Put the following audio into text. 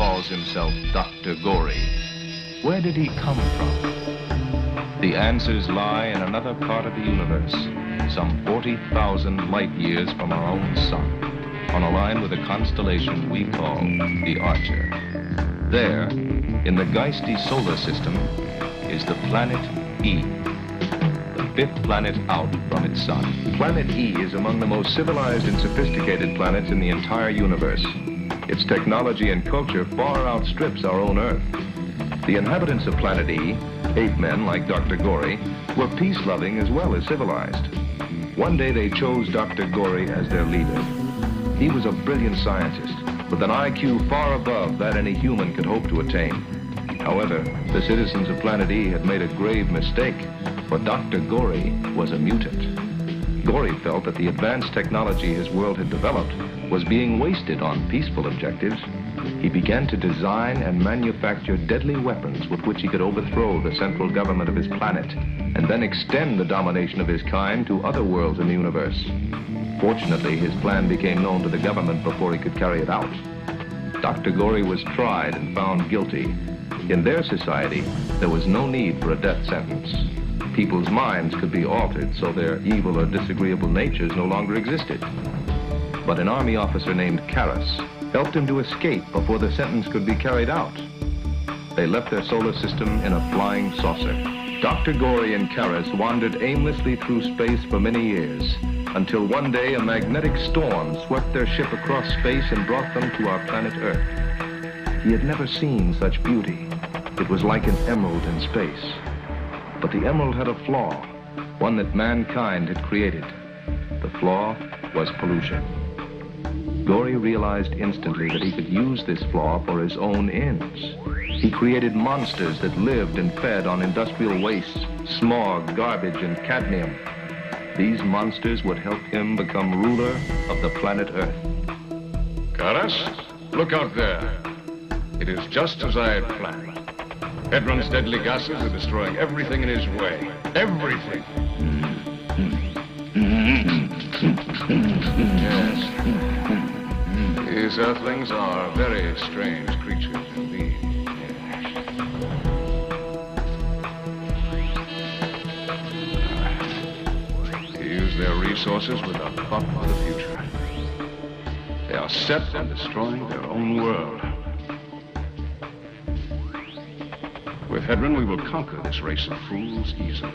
calls himself Dr. Gori. Where did he come from? The answers lie in another part of the universe, some 40,000 light years from our own sun, on a line with a constellation we call the Archer. There, in the Geisty solar system, is the planet E, the fifth planet out from its sun. Planet E is among the most civilized and sophisticated planets in the entire universe. Its technology and culture far outstrips our own Earth. The inhabitants of Planet E Ape men like Dr. Gori were peace-loving as well as civilized. One day they chose Dr. Gori as their leader. He was a brilliant scientist with an IQ far above that any human could hope to attain. However, the citizens of Planet E had made a grave mistake, for Dr. Gori was a mutant. Gori felt that the advanced technology his world had developed was being wasted on peaceful objectives he began to design and manufacture deadly weapons with which he could overthrow the central government of his planet and then extend the domination of his kind to other worlds in the universe. Fortunately, his plan became known to the government before he could carry it out. Dr. Gori was tried and found guilty. In their society, there was no need for a death sentence. People's minds could be altered so their evil or disagreeable natures no longer existed. But an army officer named Karras helped him to escape before the sentence could be carried out. They left their solar system in a flying saucer. Dr. Gori and Karras wandered aimlessly through space for many years, until one day a magnetic storm swept their ship across space and brought them to our planet Earth. He had never seen such beauty. It was like an emerald in space. But the emerald had a flaw, one that mankind had created. The flaw was pollution. Gori realized instantly that he could use this flaw for his own ends. He created monsters that lived and fed on industrial waste, smog, garbage, and cadmium. These monsters would help him become ruler of the planet Earth. Karras, look out there. It is just as I had planned. Hedron's deadly gases are destroying everything in his way. Everything. yes. These earthlings are very strange creatures indeed. They use their resources without thought for the future. They are set on destroying their own world. With Hedron, we will conquer this race of fools easily.